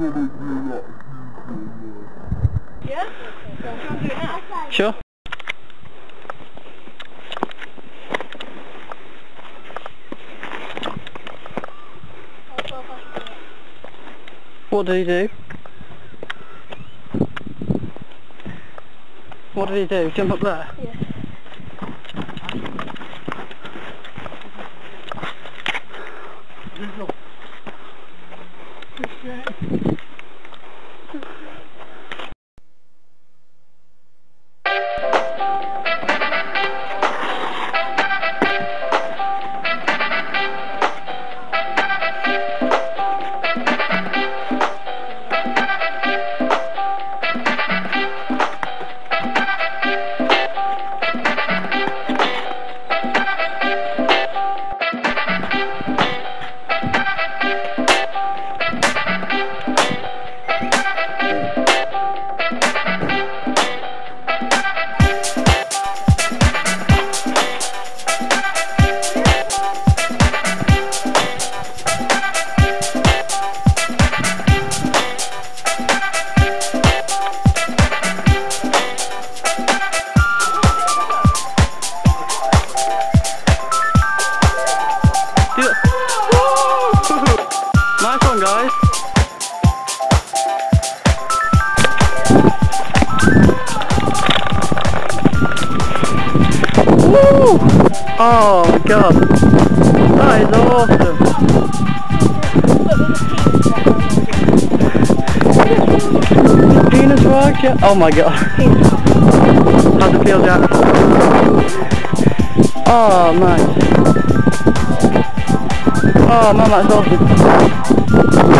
Yeah? Okay. Sure. What did he do? What did he do? Jump up there? Yeah. guys. Woo! Oh my god. That is awesome. Penis rocket. Oh my god. How's it feel, Jack? Oh, nice. Oh man, that's awesome. Thank you.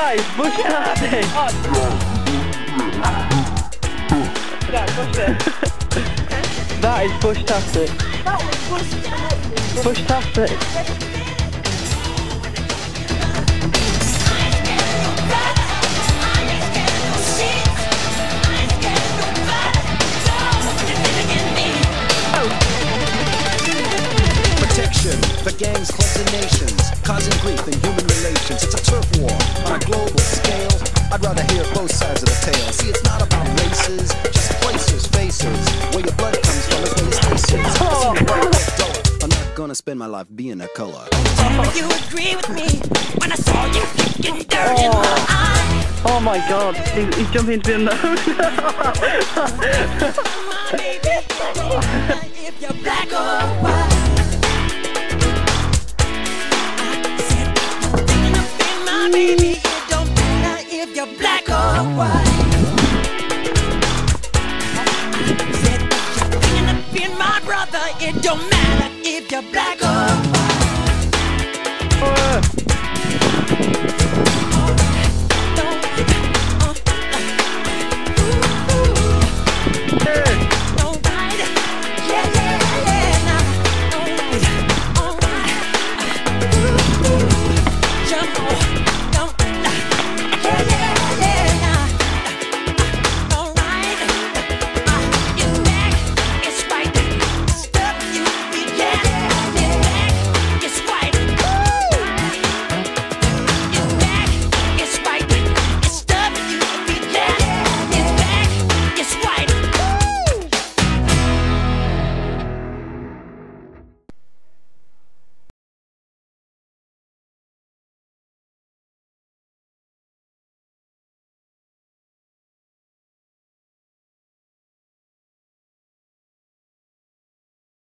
That is push it. That is bushtastic. That was bushtastic. Push. The gang's cleansing nations spend my life being a color. If you agree with me when I saw you kicking dirt in my eye. Oh my god, he's, he's jumping into the unknown. My baby, it don't matter if you're black or white. I said, you're thinking of being my baby. It don't matter if you're black or white. I said, you're thinking of being my brother. It don't matter if you're black or